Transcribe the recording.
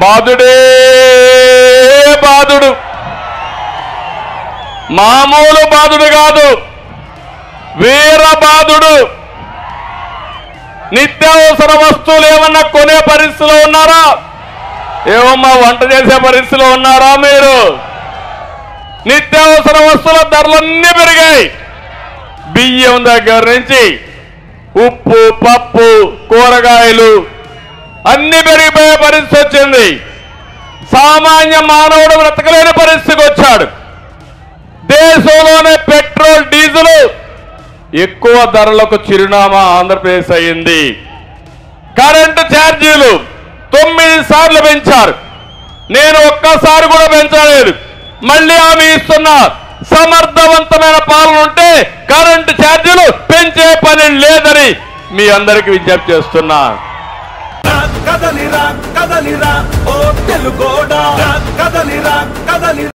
బాధుడే బాధుడు మామూలు బాధుడు కాదు వీర బాధుడు నిత్యావసర వస్తువులు ఏమన్నా కొనే పరిస్థితిలో ఉన్నారా? ఏమమ్మా వంట చేసే పరిస్థితిలో ఉన్నారా మీరు? నిత్యావసర వస్తువుల ధరలన్నీ పెరిగాయి. బియ్యం దగ్గర నుంచి ఉప్పు పప్పు కూరగాయలు అన్ని పెరిగిపోయే పరిస్థితి వచ్చింది. సామాన్య మానవుడు బ్రతకలేని పరిస్థితికి వచ్చాడు. దేశంలోనే పెట్రోల్ డీజిల్ ఎక్కువ ధరలకు చిరునామా ఆంధ్రప్రదేశ్ అయింది. కరెంటు ఛార్జీలు తొమ్మిది సార్లు పెంచారు. నేను ఒక్కసారి కూడా పెంచలేదు. మళ్ళీ ఆమె ఇస్తున్నా. సమర్థవంతమైన పాలన ఉంటే కరెంటు ఛార్జీలు పెంచే పని లేదని మీ అందరికీ విజ్ఞప్తి చేస్తున్నా. కదలిరా కదలిరా ఓ తెలుగోడా.